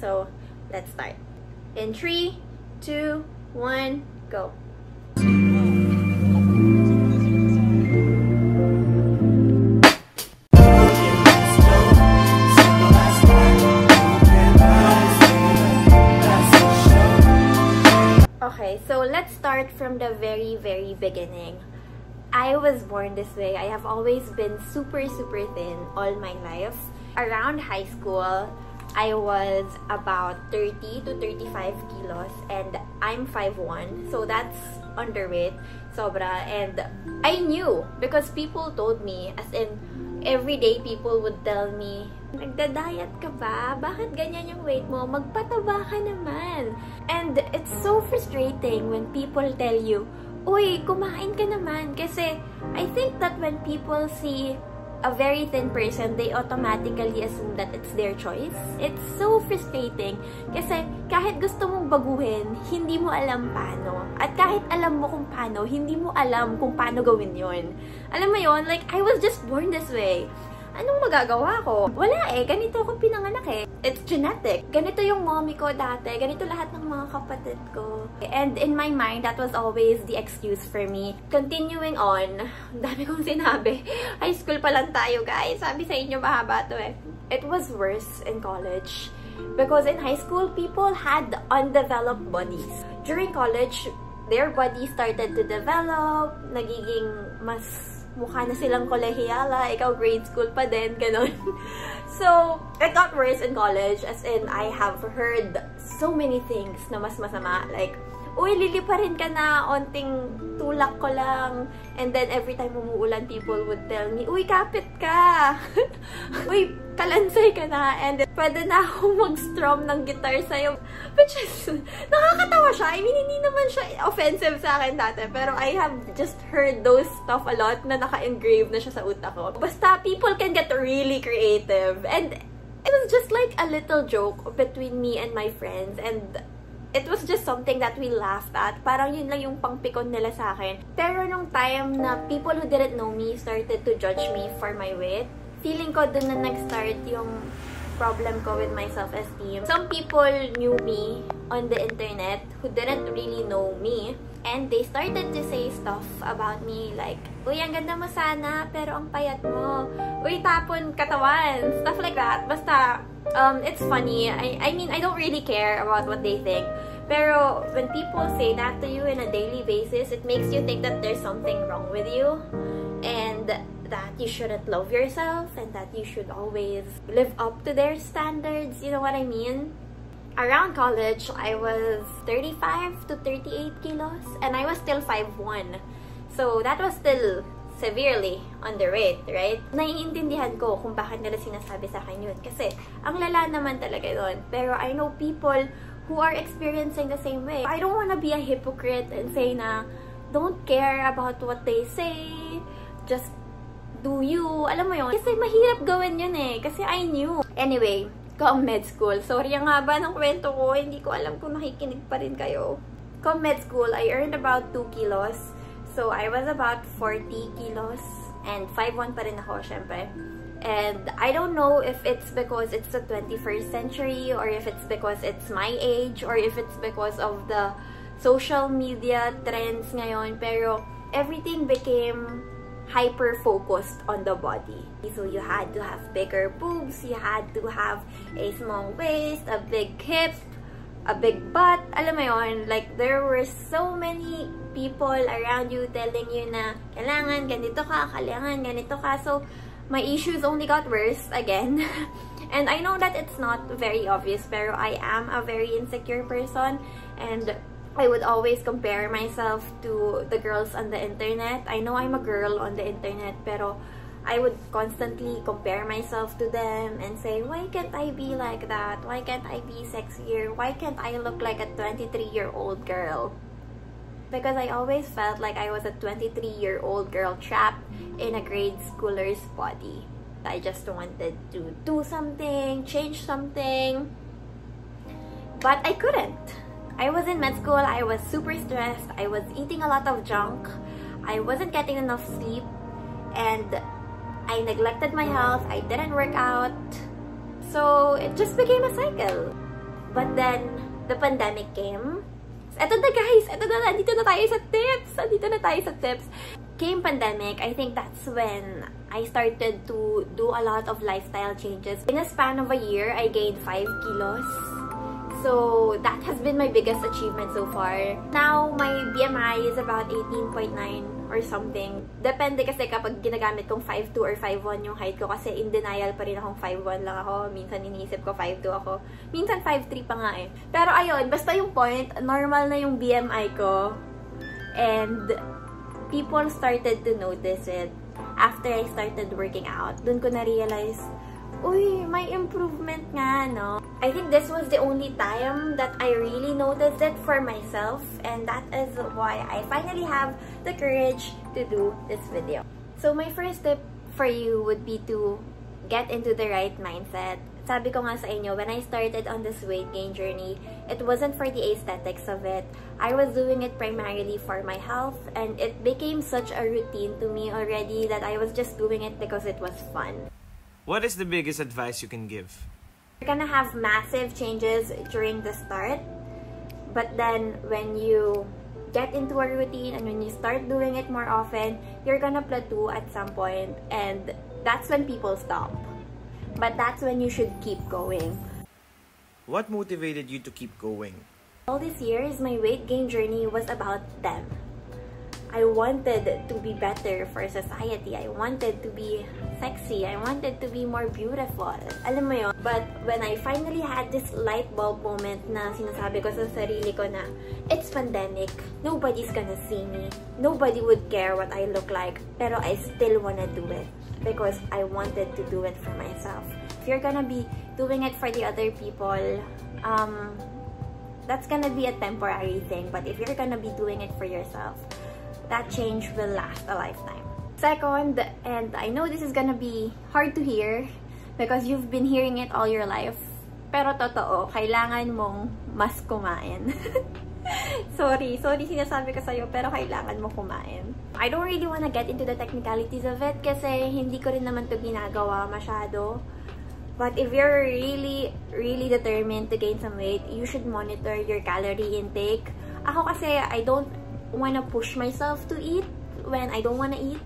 So, let's start. In three, two, one, go. Okay, so let's start from the very, very beginning. I was born this way. I have always been super, super thin all my life. Around high school, I was about 30 to 35 kilos and I'm 5'1", so that's underweight, sobra. And I knew because people told me, as in, everyday people would tell me, Nagda-diet ka ba? Bakit ganyan yung weight mo? Magpataba ka naman. And it's so frustrating when people tell you, Uy, kumain ka naman. Kasi I think that when people see a very thin person, they automatically assume that it's their choice. It's so frustrating. Kasi kahit gusto mong baguhin, hindi mo alam paano. At kahit alam mo kung paano, hindi mo alam kung paano gawin yon. Alam mo yon Like, I was just born this way anong magagawa ko? Wala eh, ganito ako pinanganak eh. It's genetic. Ganito yung mommy ko dati, ganito lahat ng mga kapatid ko. And in my mind, that was always the excuse for me. Continuing on, dami kong sinabi. High school pa lang tayo guys. Sabi sa inyo, mahaba to eh. It was worse in college. Because in high school, people had undeveloped bodies. During college, their body started to develop, nagiging mas mukha na silang kolehiyala, ikaw grade school pa din, ganun. so, it got worse in college, as in, I have heard so many things na mas masama. Like, uy, liliparin ka na, onting tulak ko lang. And then, every time umuulan, people would tell me, uy, kapit ka! uy, kalansay ka na. And then, pwede na ako mag-strum ng guitar sa'yo. Which is, nakakatawa siya. I mean, hindi naman siya offensive sa akin dati. Pero I have just heard those stuff a lot na naka-engrave na siya sa utak ko. Basta, people can get really creative. And, it was just like a little joke between me and my friends. And, it was just something that we laughed at. Parang yun lang yung pangpikon nila sa akin. Pero nung time na people who didn't know me started to judge me for my weight, feeling ko dun na nag-start yung problem ko with my self-esteem. Some people knew me on the internet who didn't really know me. And they started to say stuff about me like, Uy, ang ganda mo sana, pero ang payat mo. Uy, tapon katawan. Stuff like that. Basta, um, it's funny. I, I mean, I don't really care about what they think. Pero when people say that to you in a daily basis, it makes you think that there's something wrong with you and that you shouldn't love yourself and that you should always live up to their standards. You know what I mean? Around college, I was 35 to 38 kilos and I was still 5'1". So that was still severely underweight, right? Naiintindihan ko kung bakit nila sinasabi sa akin yun. Kasi, ang lala naman talaga doon. Pero I know people who are experiencing the same way. I don't want to be a hypocrite and say na don't care about what they say, just do you. Alam mo yun? Kasi mahirap gawin yun eh. Kasi I knew. Anyway, come med school. Sorry ang haba ng kwento ko. Hindi ko alam kung nakikinig pa rin kayo. Come med school, I earned about 2 kilos. So, I was about 40 kilos. And 5'1 pa rin ako, syempre. And I don't know if it's because it's the 21st century or if it's because it's my age or if it's because of the social media trends ngayon. Pero everything became hyper-focused on the body. So you had to have bigger boobs, you had to have a small waist, a big hip, a big butt. Alam mo yon like there were so many people around you telling you na kailangan ganito ka, kailangan ganito ka. So, my issues only got worse again. and I know that it's not very obvious, pero I am a very insecure person and I would always compare myself to the girls on the internet. I know I'm a girl on the internet, pero I would constantly compare myself to them and say, why can't I be like that? Why can't I be sexier? Why can't I look like a 23-year-old girl? Because I always felt like I was a 23-year-old girl trapped in a grade schooler's body. I just wanted to do something, change something, but I couldn't. I was in med school, I was super stressed, I was eating a lot of junk, I wasn't getting enough sleep, and I neglected my health, I didn't work out, so it just became a cycle. But then, the pandemic came. Eto na guys! Eto na! Dito na tayo sa tips! Dito na tayo sa tips. Came pandemic, I think that's when I started to do a lot of lifestyle changes. In a span of a year, I gained 5 kilos. So, that has been my biggest achievement so far. Now, my BMI is about 18.9 or something. Depende kasi kapag ginagamit kong 5'2 or 5'1 yung height ko kasi in denial pa rin akong 5'1 lang ako. Minsan iniisip ko 5'2 ako. Minsan 5'3 pa nga eh. Pero ayun, basta yung point, normal na yung BMI ko. And people started to notice it after I started working out. Doon ko na-realize, uy, may improvement nga, no? I think this was the only time that I really noticed it for myself and that is why I finally have the courage to do this video. So my first tip for you would be to get into the right mindset. Sabi ko nga sa inyo, when I started on this weight gain journey, it wasn't for the aesthetics of it. I was doing it primarily for my health and it became such a routine to me already that I was just doing it because it was fun. What is the biggest advice you can give? You're gonna have massive changes during the start, but then when you get into a routine and when you start doing it more often, you're gonna plateau at some point and that's when people stop. But that's when you should keep going. What motivated you to keep going? All these years, my weight gain journey was about them. I wanted to be better for society. I wanted to be sexy. I wanted to be more beautiful. Alam mo yun? But when I finally had this light bulb moment na sinasabi ko sa sarili ko na, it's pandemic. Nobody's gonna see me. Nobody would care what I look like. Pero I still wanna do it. Because I wanted to do it for myself. If you're gonna be doing it for the other people, um, that's gonna be a temporary thing. But if you're gonna be doing it for yourself, that change will last a lifetime. Second, and I know this is gonna be hard to hear because you've been hearing it all your life, pero totoo, kailangan mong mas kumain. sorry, sorry sinasabi ko sa'yo, pero kailangan mo kumain. I don't really wanna get into the technicalities of it kasi hindi ko rin naman to ginagawa masyado. But if you're really, really determined to gain some weight, you should monitor your calorie intake. Ako kasi, I don't wanna push myself to eat when I don't wanna eat.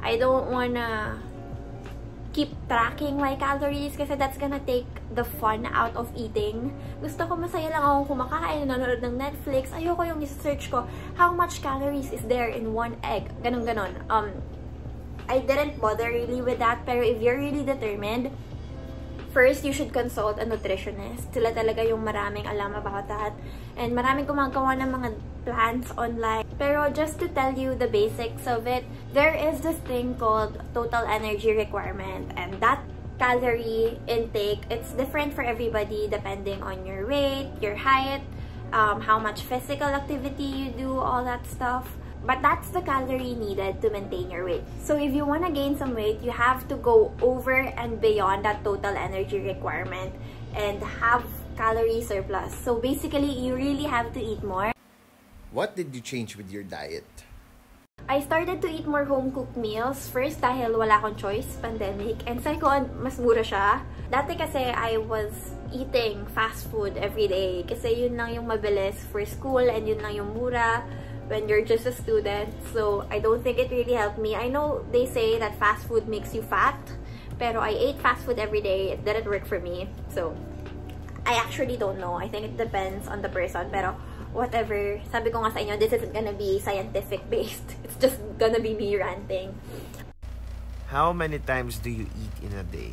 I don't wanna keep tracking my calories kasi that's gonna take the fun out of eating. Gusto ko masaya lang akong kumakain, nanonood ng Netflix. Ayoko yung search ko, how much calories is there in one egg? Ganon ganon. Um, I didn't bother really with that, pero if you're really determined, first, you should consult a nutritionist. Sila talaga yung maraming alam about that. And maraming gumagawa ng mga plans online. Pero just to tell you the basics of it, there is this thing called total energy requirement. And that calorie intake, it's different for everybody depending on your weight, your height, um, how much physical activity you do, all that stuff. But that's the calorie needed to maintain your weight. So if you want to gain some weight, you have to go over and beyond that total energy requirement and have calorie surplus. So basically, you really have to eat more. What did you change with your diet? I started to eat more home-cooked meals. First, dahil wala akong choice, pandemic. And second, mas mura siya. Dati kasi I was eating fast food every day. Kasi yun lang yung mabilis for school and yun lang yung mura when you're just a student. So, I don't think it really helped me. I know they say that fast food makes you fat, pero I ate fast food every day. It didn't work for me. So, I actually don't know. I think it depends on the person. Pero, whatever. Sabi ko nga sa inyo, this isn't gonna be scientific based. It's just gonna be me ranting. How many times do you eat in a day?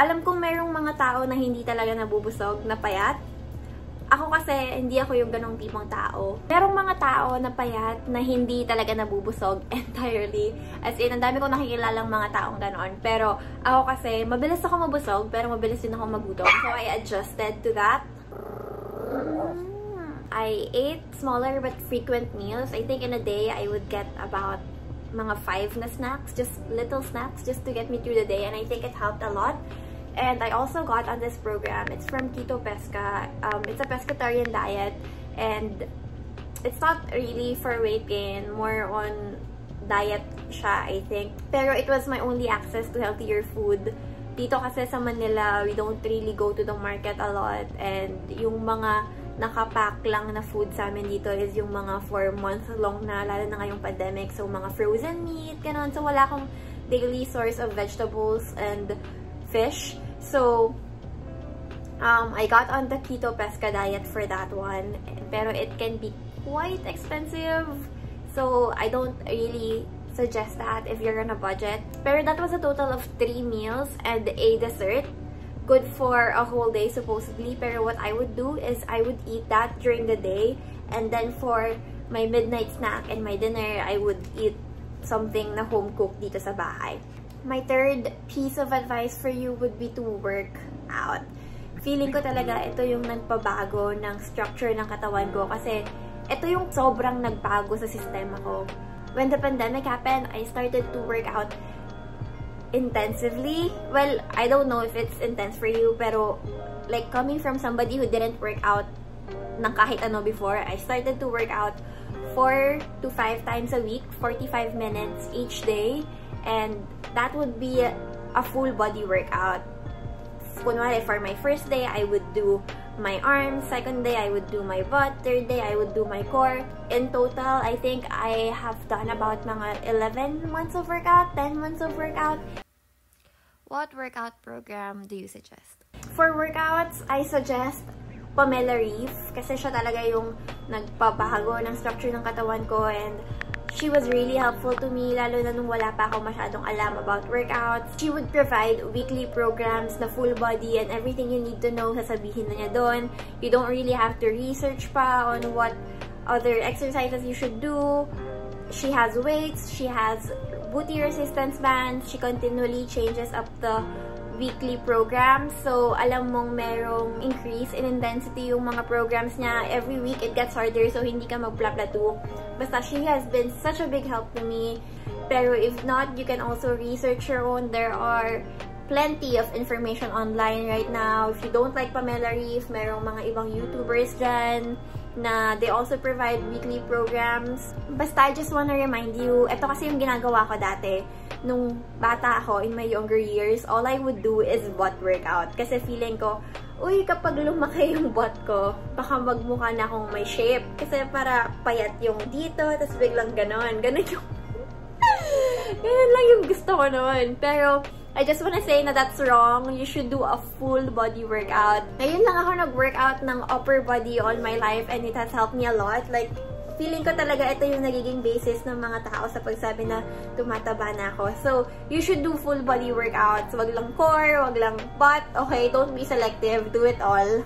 Alam kong merong mga tao na hindi talaga nabubusog, na payat. Ako kasi, hindi ako yung ganong tipong tao. Merong mga tao na payat na hindi talaga nabubusog entirely. As in, ang dami kong nakikilalang mga taong ganon. Pero ako kasi, mabilis ako mabusog, pero mabilis din ako magutom. So I adjusted to that. I ate smaller but frequent meals. I think in a day, I would get about mga five na snacks, just little snacks, just to get me through the day. And I think it helped a lot. And I also got on this program. It's from Keto Pesca. Um, it's a pescatarian diet. And it's not really for weight gain. More on diet siya, I think. Pero it was my only access to healthier food dito kasi sa Manila, we don't really go to the market a lot. And yung mga nakapack lang na food sa amin dito is yung mga for month long na, lalo na ngayong pandemic. So, mga frozen meat, ganun. So, wala akong daily source of vegetables and fish. So, um, I got on the keto pesca diet for that one. Pero it can be quite expensive. So, I don't really suggest that if you're on a budget. Pero that was a total of 3 meals and a dessert. Good for a whole day supposedly. Pero what I would do is I would eat that during the day. And then for my midnight snack and my dinner, I would eat something na home cooked dito sa bahay. My third piece of advice for you would be to work out. Feeling ko talaga ito yung nagpabago ng structure ng katawan ko kasi ito yung sobrang nagbago sa sistema ko when the pandemic happened, I started to work out intensively. Well, I don't know if it's intense for you, pero like coming from somebody who didn't work out ng kahit ano before, I started to work out 4 to 5 times a week, 45 minutes each day, and that would be a full body workout. Kunwari, for my first day, I would do my arms. Second day, I would do my butt. Third day, I would do my core. In total, I think I have done about mga 11 months of workout, 10 months of workout. What workout program do you suggest? For workouts, I suggest Pamela Reef kasi siya talaga yung nagpabago ng structure ng katawan ko and She was really helpful to me, lalo na nung wala pa ako masyadong alam about workouts. She would provide weekly programs na full body and everything you need to know, sasabihin na niya doon. You don't really have to research pa on what other exercises you should do. She has weights, she has booty resistance bands, she continually changes up the weekly programs. So, alam mong merong increase in intensity yung mga programs niya. Every week, it gets harder. So, hindi ka mag-plateau. Basta, she has been such a big help to me. Pero if not, you can also research your own. There are plenty of information online right now. If you don't like Pamela Reef, merong mga ibang YouTubers dyan na they also provide weekly programs. Basta, I just wanna remind you, ito kasi yung ginagawa ko dati. Nung bata ako, in my younger years, all I would do is butt workout. Kasi feeling ko, uy, kapag lumaki yung butt ko, baka magmukha na akong may shape. Kasi para payat yung dito, tapos biglang ganon. Ganon yung... ganon lang yung gusto ko noon. Pero, I just wanna say na that's wrong. You should do a full body workout. Ngayon lang ako nag-workout ng upper body all my life and it has helped me a lot. Like, feeling ko talaga ito yung nagiging basis ng mga tao sa pagsabi na tumataba na ako. So, you should do full body workouts. Wag lang core, wag lang butt. Okay, don't be selective. Do it all.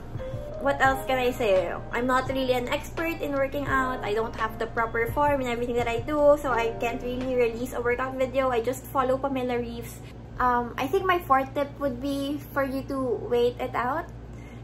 What else can I say? I'm not really an expert in working out. I don't have the proper form in everything that I do. So, I can't really release a workout video. I just follow Pamela Reeves um, I think my fourth tip would be for you to wait it out.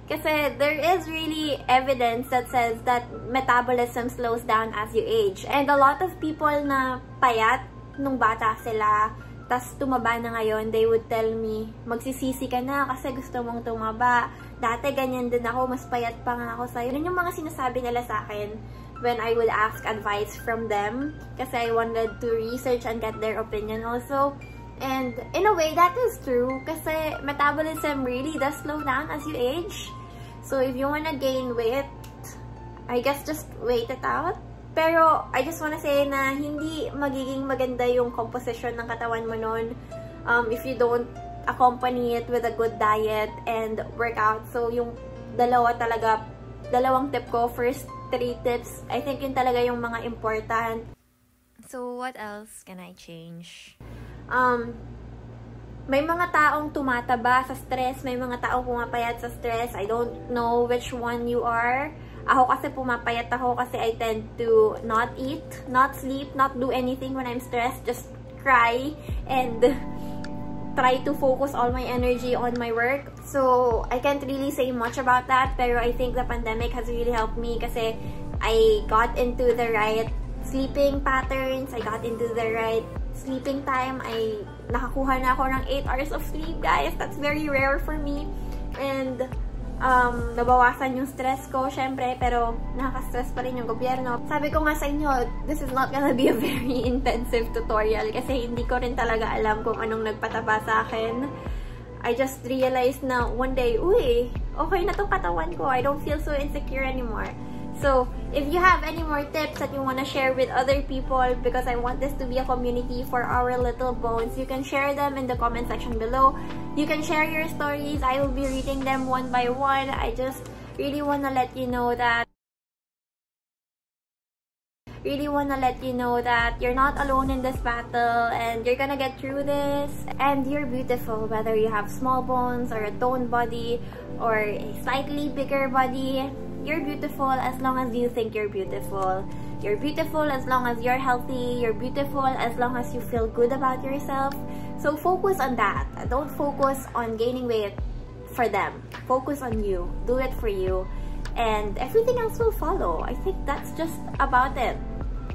Kasi there is really evidence that says that metabolism slows down as you age. And a lot of people na payat nung bata sila, tas tumaba na ngayon, they would tell me, magsisisi ka na kasi gusto mong tumaba. Dati ganyan din ako, mas payat pa nga ako sa'yo. Yun yung mga sinasabi nila sa akin when I would ask advice from them kasi I wanted to research and get their opinion also. And in a way, that is true kasi metabolism really does slow down as you age. So if you wanna gain weight, I guess just wait it out. Pero I just wanna say na hindi magiging maganda yung composition ng katawan mo nun um, if you don't accompany it with a good diet and workout. So yung dalawa talaga, dalawang tip ko, first three tips, I think yun talaga yung mga important. So what else can I change? um, may mga taong tumataba sa stress, may mga taong pumapayat sa stress. I don't know which one you are. Ako kasi pumapayat ako kasi I tend to not eat, not sleep, not do anything when I'm stressed. Just cry and try to focus all my energy on my work. So, I can't really say much about that. Pero I think the pandemic has really helped me kasi I got into the right sleeping patterns. I got into the right sleeping time ay nakakuha na ako ng 8 hours of sleep, guys. That's very rare for me. And, um, nabawasan yung stress ko, syempre, pero nakaka-stress pa rin yung gobyerno. Sabi ko nga sa inyo, this is not gonna be a very intensive tutorial kasi hindi ko rin talaga alam kung anong nagpataba sa akin. I just realized na one day, uy, okay na tong katawan ko. I don't feel so insecure anymore. So, if you have any more tips that you want to share with other people, because I want this to be a community for our little bones, you can share them in the comment section below. You can share your stories. I will be reading them one by one. I just really want to let you know that really want to let you know that you're not alone in this battle and you're gonna get through this and you're beautiful whether you have small bones or a toned body or a slightly bigger body you're beautiful as long as you think you're beautiful you're beautiful as long as you're healthy you're beautiful as long as you feel good about yourself so focus on that don't focus on gaining weight for them focus on you do it for you and everything else will follow i think that's just about it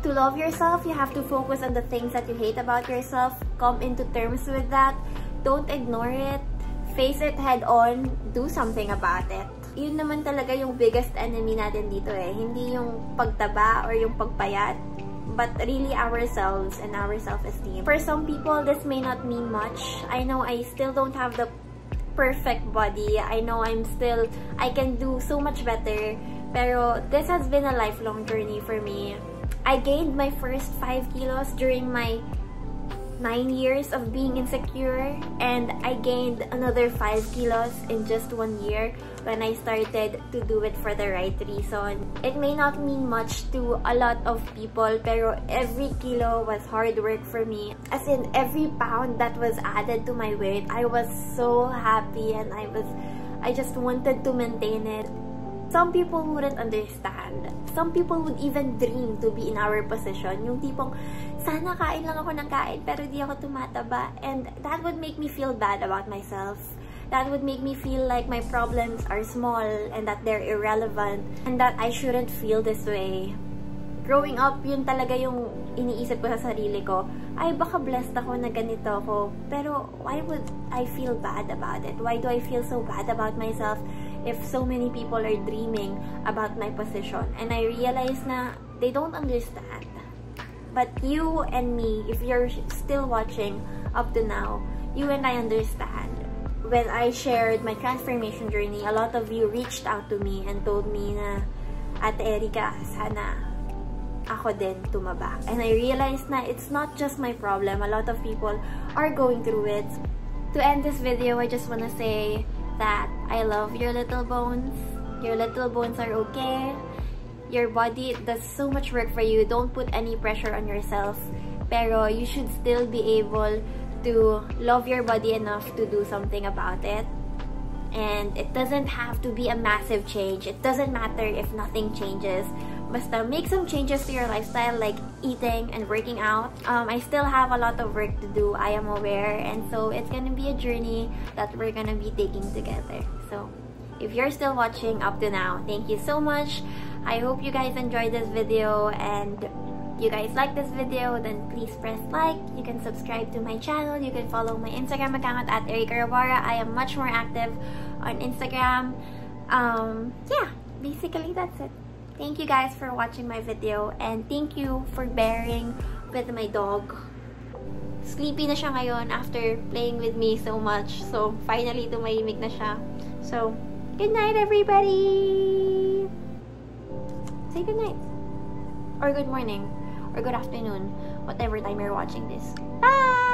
to love yourself, you have to focus on the things that you hate about yourself. Come into terms with that. Don't ignore it. Face it head on. Do something about it. Yun naman talaga yung biggest enemy natin dito eh. Hindi yung pagtaba or yung pagpayat but really ourselves and our self-esteem. For some people, this may not mean much. I know I still don't have the perfect body. I know I'm still, I can do so much better. Pero this has been a lifelong journey for me. I gained my first 5 kilos during my 9 years of being insecure and I gained another 5 kilos in just one year when I started to do it for the right reason. It may not mean much to a lot of people pero every kilo was hard work for me. As in every pound that was added to my weight, I was so happy and I was I just wanted to maintain it. Some people wouldn't understand. Some people would even dream to be in our position. Yung tipong, sana kain lang ako ng kain pero di ako tumataba. And that would make me feel bad about myself. That would make me feel like my problems are small and that they're irrelevant and that I shouldn't feel this way. Growing up, yun talaga yung iniisip ko sa sarili ko. Ay, baka blessed ako na ganito ako. Pero why would I feel bad about it? Why do I feel so bad about myself? if so many people are dreaming about my position. And I realize na they don't understand. But you and me, if you're still watching up to now, you and I understand. When I shared my transformation journey, a lot of you reached out to me and told me na, Ate Erika, sana ako din tumaba. And I realized na it's not just my problem. A lot of people are going through it. To end this video, I just want to say that I love your little bones. Your little bones are okay. Your body does so much work for you. Don't put any pressure on yourself. Pero you should still be able to love your body enough to do something about it. And it doesn't have to be a massive change. It doesn't matter if nothing changes. Basta make some changes to your lifestyle like eating and working out. Um, I still have a lot of work to do, I am aware. And so it's gonna be a journey that we're gonna be taking together. So if you're still watching up to now, thank you so much. I hope you guys enjoyed this video and you guys like this video, then please press like. You can subscribe to my channel. You can follow my Instagram account at Erika Ravara. I am much more active on Instagram. Um, yeah, basically that's it. Thank you guys for watching my video and thank you for bearing with my dog. Sleepy na siya ngayon after playing with me so much. So, finally, tumahimik na siya. So, good night, everybody! Say good night. Or good morning. Or good afternoon. Whatever time you're watching this. Bye!